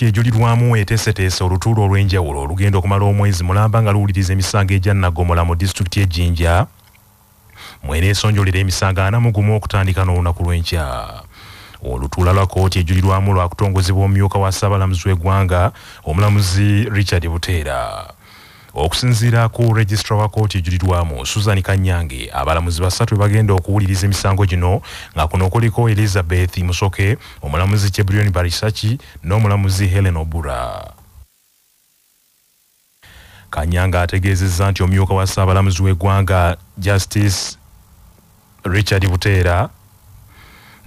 kkooti ejulirwamu eteeseteese olutuulo olw'enjawulo olugenda okumala omwezi mulamba nga luwuliriza emisango egya nnagomola mu disitulikiti ejjinja mweneesonjolera emisango ana mu gumu okutandika n'olunaku lw'enkya. Olutuula lwa kkooti ejulirwamu lwakutongozebwa omumyuka wa ssaabalamuzi w'eggwanga omulamuzi richard buteera okusinziira ku registra wa kkooti ejulirwamu susan kanyange. Abalamuzi basatu bagenda okuwuliriza emisango gino nga kuno kuliko elizabeth musoke omulamuzi chebrion barisaki n'omulamuzi helen obura. Kanyanga ategeezezza nti omumyuka wa ssaabalamuzi w'eggwanga justice richard buteera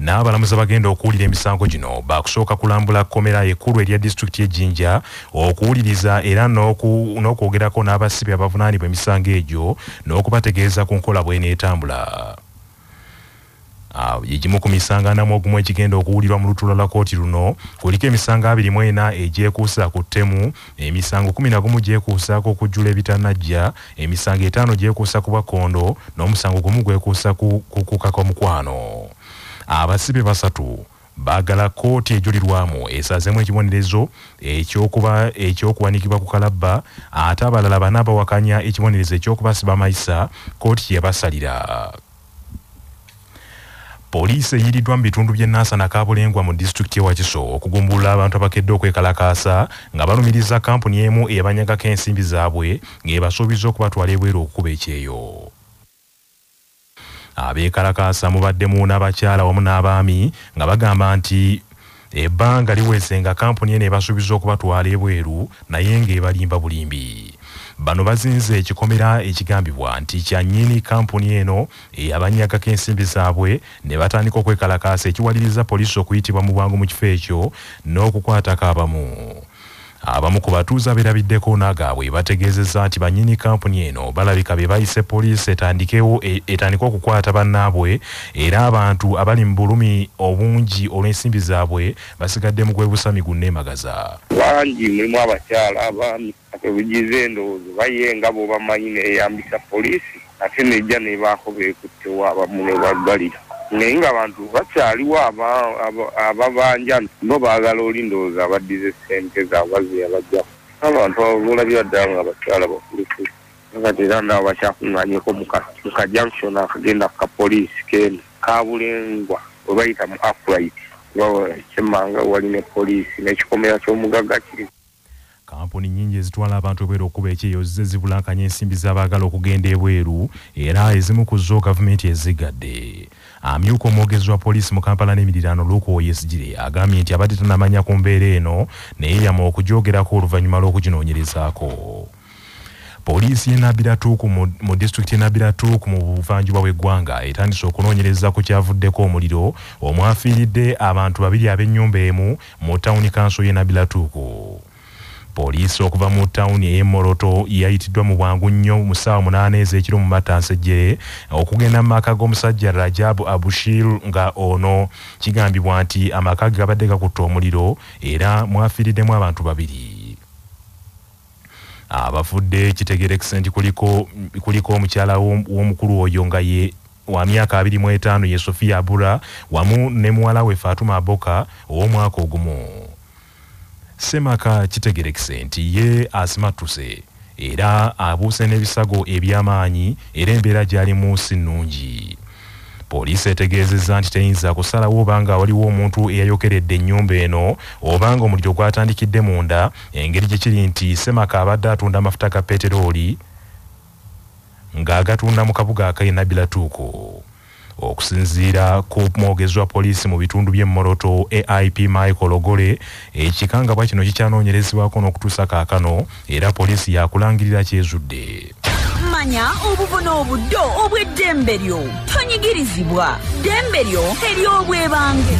n'abalamuzi bagenda okuwulira emisango gino bakusooka kulambula kkomera ekkulu erya disitulikiti y'ejjinja okuwuliriza era n'okwogerako n'abasibi abavunaanibwa emisango egyo n'okubategeeza ku nkola bweneetambula egimu ku misango anamu ogumu ekigenda okuwulirwa mu lutuula lwa kooti luno kuliko emisango abiri mu ena egyekuusa ku ttemu emisango kumi na gumu gyekuusaako okujjula ebitanajja emisango etaano gyekuusa ku bwakondo n'omusango gumu gwekuusa ku kukaka omukwano abasibe basatu baagala kkooti ejulirwamu esazeemu ekibonerezo ekyokuba ekyokuwanikibwa ku kalabba ate abalala bana bawakanya ekibonerezo ekyokubasiba mayisa kkooti kyebasalira poliisi eyiriddwa mu bitundu by'e nansana kabulengwa mu disitulikiti ewakiso okugumbulula abantu abakedde okwekalakaasa nga balumiriza kampuni emu eyabanyagako ensimbi zaabwe ng'ebasuubiza okubatwala ebweru okukuba ekyeyo abeekalakaasa mubaddemu n'abakyala wamu n'abaami nga bagamba nti ebbanga liweze nga kampuni eno ebasuubiza okubatwala ebweru naye ng'ebalimba bulimbi. Bano bazinze ekikomera ekigambibwa nti kyannyini kampuni eno eyabanyagako ensimbi zaabwe ne batandika okwekalakaasa ekiwaliriza poliisi okuyitibwa mu bwangu mu kifo ekyo n'okukwatako abamu abamu ku batuuze abeerabiddeko nagaabwe bategeezezza nti bannyini kampuni eno balabika be bayise poliisi etandikewo etandike okukwata bannaabwe era abantu abali mu bulumi obungi olw'ensimbi zaabwe basigadde mu kwebusami gunneemagaza bangi mulimu abakyala abaami ate bugize endowoozo bayenga bobamanyi neyambisa poliisi ate nejja nebaako beekuttewo abamu ne baggalira naye ng'abantu bakyaliwo ababanja bo baagala oli ndowooza abaddiza essente zaabazi abajjako abantu olabira ddala nga bakyala bakulukulu kati era ndaba bakyakuŋŋanyeko mu kajunction akagenda ku kapoliisi keno kabulengwa we bayita mu afrit kyemmanga wali ne poliisi n'ekikomera ky'omugagga kiri. Kampuni nnyingi ezitwala abantu ebweru okuba ekyeyo zize zibulankanya ensimbi z'abaagala okugenda ebweru era ezimu ku zo gavumenti ezigadde amyuka omwogezi wa poliisi mu kampala n'emirirano luuka oyesigire agambye nti abadde tanamanya ku mbeera eno naye yama okugyogerako oluvannyuma lw'okuginoonyerezaako poliisi yenabiratuuku mu disitulikiti yenabiratuuku mu buvanjuba bw'eggwanga etandise okunoonyereza ku kyavuddeko omuliro omwafiiridde abantu babiri ab'ennyumba emu mu tawuni kanso yenabiratuuku poliisi okuva mu tawuni ey'emoroto yayitiddwa mu bwangu nnyo mu ssaawa munaana ez'ekiro mu matansejjere okugenda mu maka g'omusajja rajabu abushir nga ono kigambibwa nti amaka ge gabadde gakutte omuliro era mwafiiriddemu abantu babiri. Abafudde kitegerekise nti kuliko, kuliko omukyala w'omukulu oyo nga ye wa myaka abiri mu etaano ye sofiya abura wamu ne muwala we fatuma aboka ow'omwaka ogumu semaka kitegerekise nti ye asimatuse era abuuse n'ebisago eby'amaanyi era embeera gy'alimu si nnungi. Poliisi etegeezezza nti teyinza kusalawo obanga waliwo omuntu eyayokeredde ennyumba eno obanga omuliro gwatandikidde munda engeri gye kiri nti semaka abadde atunda amafuta ga peterooli ng'agatunda mu kabuga akainabiratuuko okusinziira ku mwogezi wa poliisi mu bitundu by'emmoroto aip michael ogole ekikangabwa kino kikyanoonyerezebwako n'okutuusa kaakano era poliisi yakulangirira kyezudde. Manya obuvuna obuddo obw'eddembe lyo tonyigirizibwa. Ddembe lyo ery'obwebange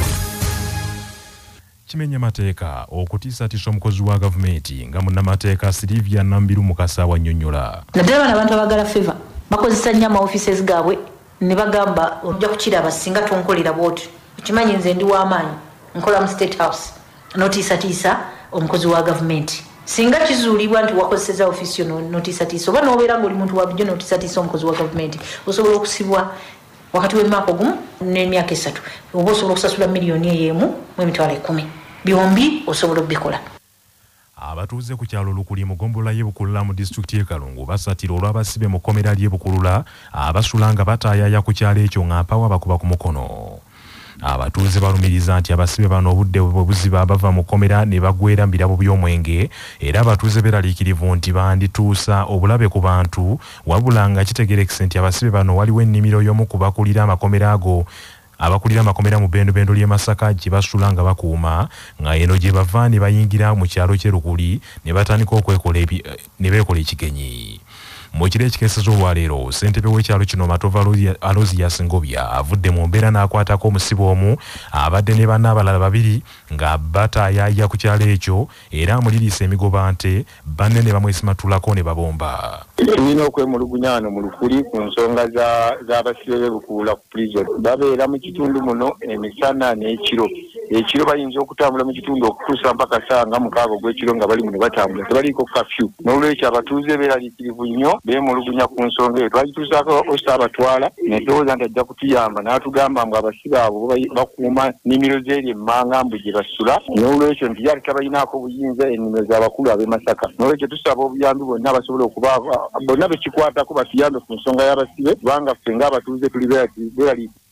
kimenya mateeka okutiisatiisa omukozi wa gavumenti nga munnamateeka silivia nambiru mukasa wannyonnyola naddala bana abantu abagala feva bakozesa nnyo amaofices gaabwe ne bagamba ojja kukiraba singa tonkolera bwoti okimanyi nze ndi w'amaanyi nkola mu state house notiisatiisa omukozi wa gavumenti singa kizuulibwa nti wakozeseza ofiisi yo notiisatiisa oba nobeera ngaoli muntu wa bujjo notiisatiisa omukozi wa gavumenti osobola okusibwa wakati w'emyaka ogumu n'emyaka esatu oba osobola okusasula miliyoni eyo emu mu emitwalo ekumi byombi osobola obikola abatuuze ku kyalo lukuli mu ggombolola y'ebukulula mu disitulikiti y'e kalungu basatira olw'abasibe mu kkomera ly'ebukulula abasula nga bataayaaya ku kyalo ekyo nga mpawa bakuba ku mukono. Abatuuze balumiriza nti abasibe bano obudde bwe buziba bava mu kkomera ne bagwera mu birabo by'omwenge era abatuuze beeraliikirivu nti bandituusa obulabe ku bantu wabula nga kitegerekese nti abasibe bano waliwo ennimiro y'omu ku bakulira amakomera ago abakulira amakomera mu bendobendo ly'e masaka gye basula nga bakuuma nga eno gye bava ne bayingira mu kyalo ky'erukuli ne batandika okwekola ne beekola ekigenyi mu kiro ekikeeseza olwaleero ssentebe w'ekyalo kino matova Alozi- alosias ngobya avudde mu mbeera n'akwatako omusibe omu abadde ne banne abalala babiri nga bataayaaya ku kyalo ekyo era amuliriisa emigoba nte banne ne bamwesimatulako ne babomba. Tulina okwemulugunya wano mu lukuli ku nsonga za- z'abasibe b'ebukuula ku prison. Babeera mu kitundu muno emisana n'ekiro. Ekiro bayinza okutambula mu kitundu okutuusa mpaka saa nga mukaaga ogw'ekiro nga bali muno batambula. Tebaliiko kafyu n'olwekyo abatuuze beeraliikirivu nnyo beemulugunya ku nsonga eyo. Twagituusaako osa abatwala netowooza nti ajja kutuyamba n'atugamba mbu abasibe abo bakuuma nnimiro z'eri emmanga mbu gye basula. N'olwekyo nti yali tabalinaako buyinza ennimiro z'abakulu ab'e masaka. N'olwekyo tusaba obuyambi bonna abasobola okuba bonna bekikwatako batuyambe ku nsonga y'abasibe kubanga ffe ng'abatuuze tuli beerali- beeraliikirivu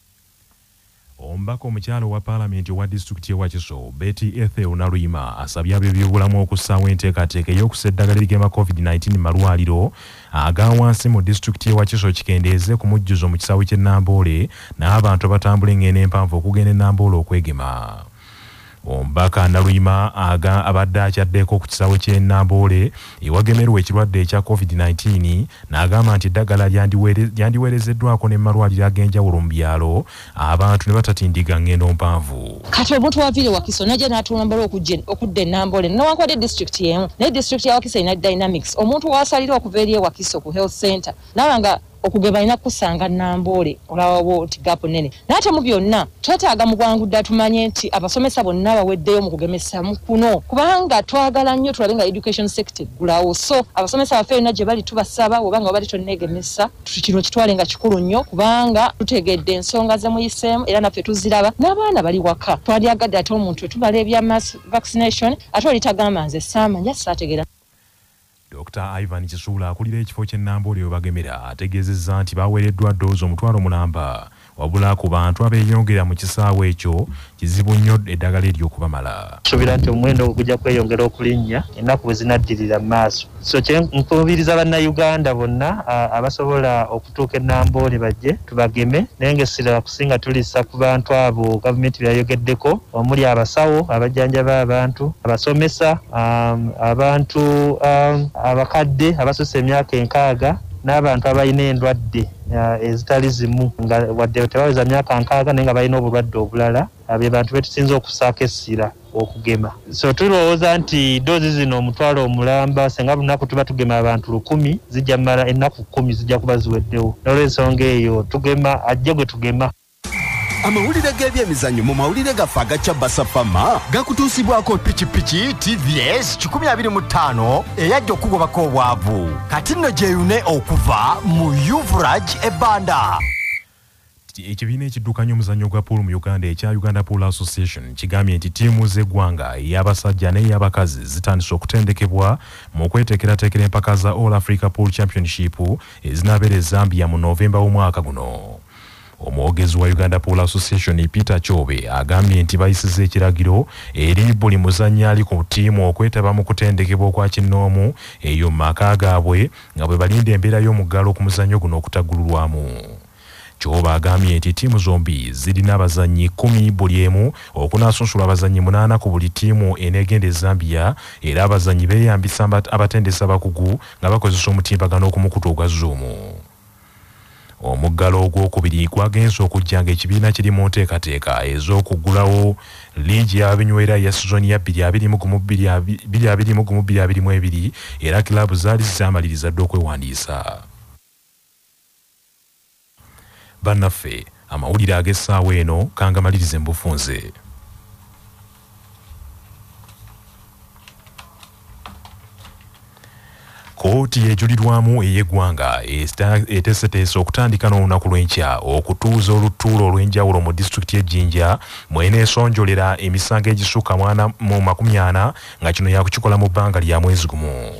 omubaka omukyalo wa paalamenti owa disitulikiti ewa kiso betty ethel naluyima asabye ab'ebyobulamu okussaawo enteekateeka ey'okussa eddagala erigema covid-19 mu malwaliro aga wansi mu disitulikiti ewa kiso kikendeeze ku mujjuzo mu kisaawe ky'e namboole n'abantu abatambula engendo empanvu okugenda e namboole okwegema omubaka naluyima abadde akyaddeko ku kisaawe ky'e namboole ewagemerwa ekirwadde ekya covid-19 n'agamba nti eddagala lyandiweerezeddwako ne malwaliro ag'enjawulo mu byalo abantu ne batatindiga ngendo mpanvu. Kati omuntu waviire wakiso najja n'atulambala okudda enambole newankwadde disitulikiti emu naye disitulikiti ya wakiso erina dynamics. Omuntu wasalira okuva eri ewakiso ku health center naaba nga okugema alina kukusanga namboole olawawo nti gaapu nene. Naye ate mu byonna twetaaga mu bwangu dda tumanye nti abasomesa bonna baweddeyo mu kugemesa mu kuno. Kubanga twagala nnyo tulabe nga education sector eggulawo. So abasomesa baffe yonna gye bali tubasaba oba nga wabali tonneegemesa kino kitwale nga kikulu nnyo kubanga tutegedde ensonga ze muyiseemu era naffe tuziraba. N'abaana bali waka twandyagadde ate omuntu etubala ebya mass vaccination ate oli tagamba nze saamanya saategeera dr. Ivan kisuula akulira ekifo ky'e namboole we bagemera ategeezezza nti baweereddwa ddoozi omutwalo mulamba wabula ku bantu abeeyongera mu kisaawe ekyo kizibu nnyo eddagala ery'okubamala. Suubira nti omuwendo gujja kweyongera okulinnya ennaku bwe zinaddirira maaso. So nkubiriza bannayuganda bonna abasobola okutuuka enamboole bajje tubageme naye ngaessira kusinga tulisa ku bantu abo gavumenti byayogeddeko omuli abasawo abajjanjaba abantu abasomesa um, abantu um, abakadde abasusa emyaka enkaaga n'abantu abalina endwadde ezitali zimu. Nga wadde tebaweza myaka nkaaga naye nga balina obulwadde obulala be bantu betusinza okusaako essira okugema. So tulowooza nti doozi zino omutwalo omulamba senga lunaku tuba tugema abantu lukumi zijja mala ennaku kumi zijja kuba ziweddewo. N'olwensonga eyo tugema ajje gwe tugema amawulire g'ebyemizannyo mu mawulire gaffe agacya basafama gakutuusibwako pikipiki tvs 25 eyajja okugobako obwavu. Kati nno gyeyune okuva mu uvrage ebanda. Ekibiina ekiddukanya omuzannyo gwa pool mu uganda ekya uganda pool association kigambye nti ttiimu z'eggwanga ey'abasajja n'ey'abakazi zitandise okutendekebwa mu kweteekerateekera empaka za all africa pool championship ezinaabeera e zambia mu novemba w'omwaka guno omwogezi wa uganda pool association peter kyobe agambye nti bayisiza ekiragiro eri buli muzannyi ali ku ttiimu okwetaba mu kutendekebwa okwa kinnoomu eyo mu maka gaabwe nga bwe balinda embeera y'omuggalo ku muzannyo guno okutaggululwamu. Kyoba agambye nti ttiimu zombi zirina abazannyi kumi buli emu okunaasunsula abazannyi munaana ku buli ttiimu eneegenda e zambia era abazannyi beeyambisa aba- abatendesa bakugu nga bakozesa omutimbagano okumukuta ogwa zuumu omuggalo ogwokubiri gwagenze okujja nga ekibiina kiri mu nteekateeka ez'okuggulawo liigi y'abinywera ya sizoni ya 2022 era kilabu zaali zizaamaliriza dde okwewandiisa. Bannaffe amawulire ag'essaawa eno kangamalirize mu bufunze kooti ejulirwamu ey'eggwanga eteeseteese okutandika n'olunaku lw'enkya okutuuza olutuulo olw'enjawulo mu disitulikiti y'ejjinja mweneesonjolera emisango egisukka mwana mu makumi ana nga kino yakukikola mu bbanga lya mwezi gumu.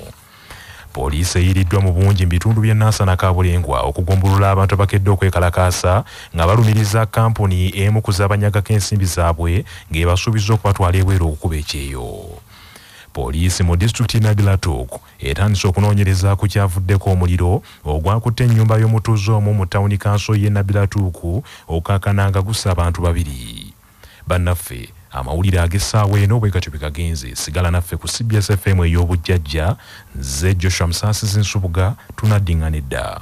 Poliisi eyiriddwa mu bungi mu bitundu by'e nansana kabulengwa okugumbulula abantu abakedde okwekalakaasa nga balumiriza kampuni emu ku zabanyagako ensimbi zaabwe ng'ebasuubiza okubatwala ebweru okukuba ekyeyo poliisi mu disitulikiti nabilatuk etandise okunoonyereza ku kyavuddeko omuliro ogwakutte ennyumba y'omutuuze omu mu tawuni kanso y'e nabilatuuku okukakana nga gussa abantu babiri. Bannaffe amawulire ag'essaawa eno bwe gatyo bwe gagenze. Sigala naffe ku cbs fm ey'obujjajja. Nze joshua musaasizi nsubuga tunaddingana edda